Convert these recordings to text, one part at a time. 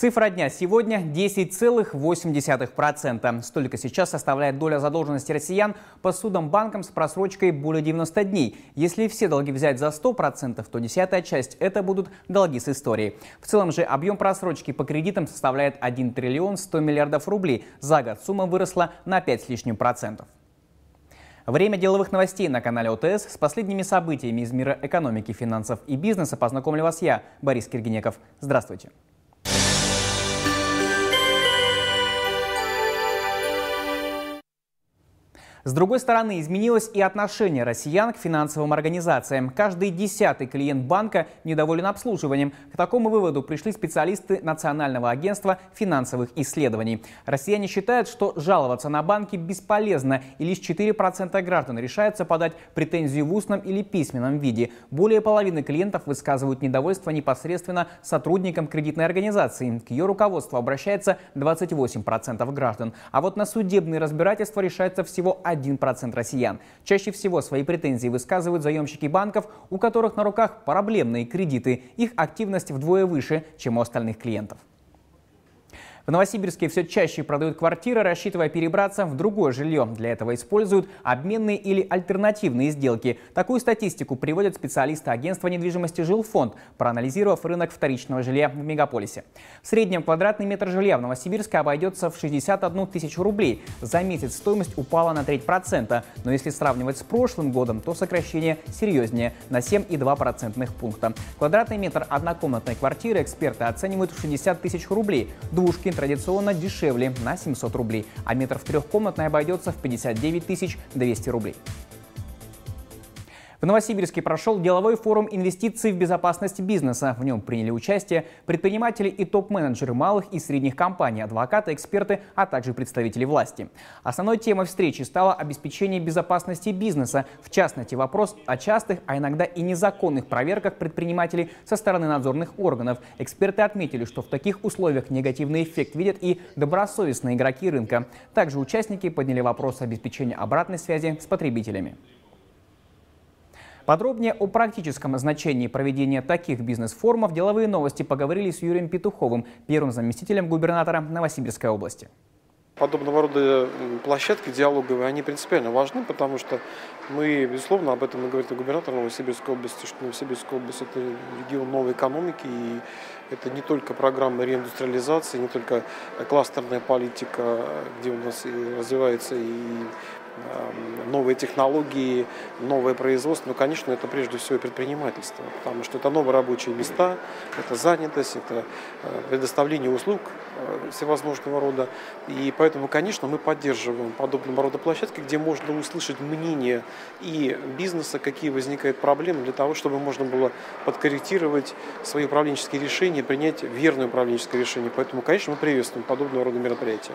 Цифра дня сегодня 10,8%. Столько сейчас составляет доля задолженности россиян по судам банкам с просрочкой более 90 дней. Если все долги взять за 100%, то десятая часть – это будут долги с историей. В целом же объем просрочки по кредитам составляет 1 триллион 100 миллиардов рублей. За год сумма выросла на 5 с лишним процентов. Время деловых новостей на канале ОТС с последними событиями из мира экономики, финансов и бизнеса познакомлю вас я, Борис Киргинеков. Здравствуйте. С другой стороны, изменилось и отношение россиян к финансовым организациям. Каждый десятый клиент банка недоволен обслуживанием. К такому выводу пришли специалисты Национального агентства финансовых исследований. Россияне считают, что жаловаться на банки бесполезно, и лишь 4% граждан решаются подать претензию в устном или письменном виде. Более половины клиентов высказывают недовольство непосредственно сотрудникам кредитной организации. К ее руководству обращается 28% граждан. А вот на судебные разбирательства решается всего 1% россиян. Чаще всего свои претензии высказывают заемщики банков, у которых на руках проблемные кредиты. Их активность вдвое выше, чем у остальных клиентов. В Новосибирске все чаще продают квартиры, рассчитывая перебраться в другое жилье. Для этого используют обменные или альтернативные сделки. Такую статистику приводят специалисты агентства недвижимости «Жилфонд», проанализировав рынок вторичного жилья в мегаполисе. В среднем квадратный метр жилья в Новосибирске обойдется в 61 тысячу рублей. За месяц стоимость упала на треть процента. Но если сравнивать с прошлым годом, то сокращение серьезнее – на 7,2 процентных пункта. Квадратный метр однокомнатной квартиры эксперты оценивают в 60 тысяч рублей. Двушки традиционно дешевле на 700 рублей, а метр в трехкомнатной обойдется в 59 200 рублей. В Новосибирске прошел деловой форум инвестиций в безопасность бизнеса. В нем приняли участие предприниматели и топ-менеджеры малых и средних компаний, адвокаты, эксперты, а также представители власти. Основной темой встречи стало обеспечение безопасности бизнеса, в частности вопрос о частых, а иногда и незаконных проверках предпринимателей со стороны надзорных органов. Эксперты отметили, что в таких условиях негативный эффект видят и добросовестные игроки рынка. Также участники подняли вопрос обеспечения обратной связи с потребителями. Подробнее о практическом значении проведения таких бизнес-форумов деловые новости поговорили с Юрием Петуховым, первым заместителем губернатора Новосибирской области. Подобного рода площадки диалоговые, они принципиально важны, потому что мы, безусловно, об этом и говорит губернатор Новосибирской области, что Новосибирская область – это регион новой экономики, и это не только программа реиндустриализации, не только кластерная политика, где у нас и развивается и новые технологии, новое производство, но, конечно, это прежде всего предпринимательство, потому что это новые рабочие места, это занятость, это э, предоставление услуг э, всевозможного рода. И поэтому, конечно, мы поддерживаем подобного рода площадки, где можно услышать мнение и бизнеса, какие возникают проблемы, для того, чтобы можно было подкорректировать свои управленческие решения, принять верное управленческое решение. Поэтому, конечно, мы приветствуем подобного рода мероприятия.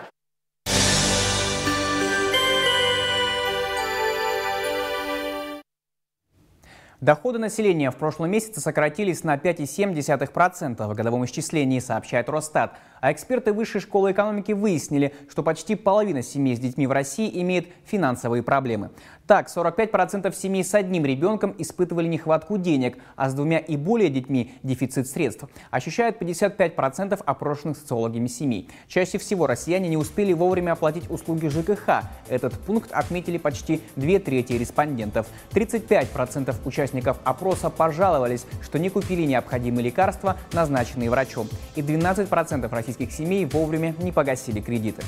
Доходы населения в прошлом месяце сократились на 5,7% в годовом исчислении, сообщает Росстат. А эксперты Высшей школы экономики выяснили, что почти половина семей с детьми в России имеет финансовые проблемы. Так, 45% семей с одним ребенком испытывали нехватку денег, а с двумя и более детьми – дефицит средств. Ощущают 55% опрошенных социологами семей. Чаще всего россияне не успели вовремя оплатить услуги ЖКХ. Этот пункт отметили почти две трети респондентов. 35% участников опроса пожаловались, что не купили необходимые лекарства, назначенные врачом. И 12% российских семей вовремя не погасили кредиты.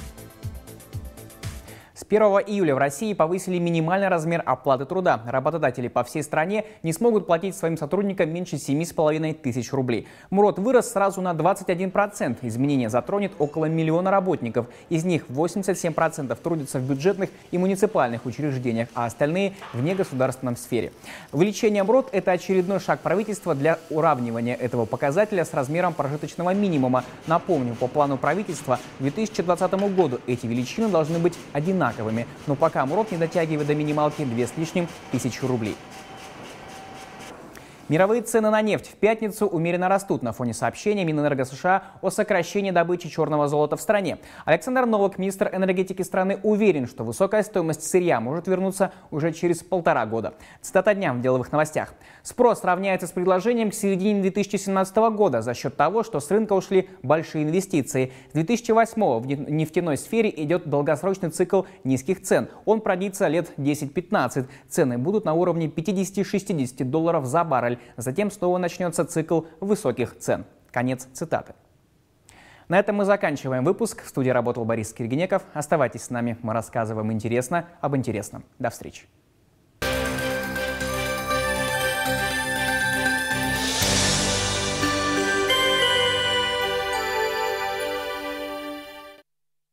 С 1 июля в России повысили минимальный размер оплаты труда. Работодатели по всей стране не смогут платить своим сотрудникам меньше 7,5 тысяч рублей. МРОД вырос сразу на 21%. Изменение затронет около миллиона работников. Из них 87% трудятся в бюджетных и муниципальных учреждениях, а остальные в негосударственном сфере. Увеличение МРОД – это очередной шаг правительства для уравнивания этого показателя с размером прожиточного минимума. Напомню, по плану правительства к 2020 году эти величины должны быть одинаковыми одинаковыми, но пока МРОД не дотягивает до минималки 2 с лишним тысячи рублей. Мировые цены на нефть в пятницу умеренно растут на фоне сообщения Минэнерго США о сокращении добычи черного золота в стране. Александр Новак, министр энергетики страны, уверен, что высокая стоимость сырья может вернуться уже через полтора года. Цитата дня в деловых новостях. Спрос равняется с предложением к середине 2017 года за счет того, что с рынка ушли большие инвестиции. С 2008 в нефтяной сфере идет долгосрочный цикл низких цен. Он продлится лет 10-15. Цены будут на уровне 50-60 долларов за баррель баррель. Затем снова начнется цикл высоких цен. Конец цитаты. На этом мы заканчиваем выпуск. В студии работал Борис Киргинеков. Оставайтесь с нами, мы рассказываем интересно об интересном. До встречи.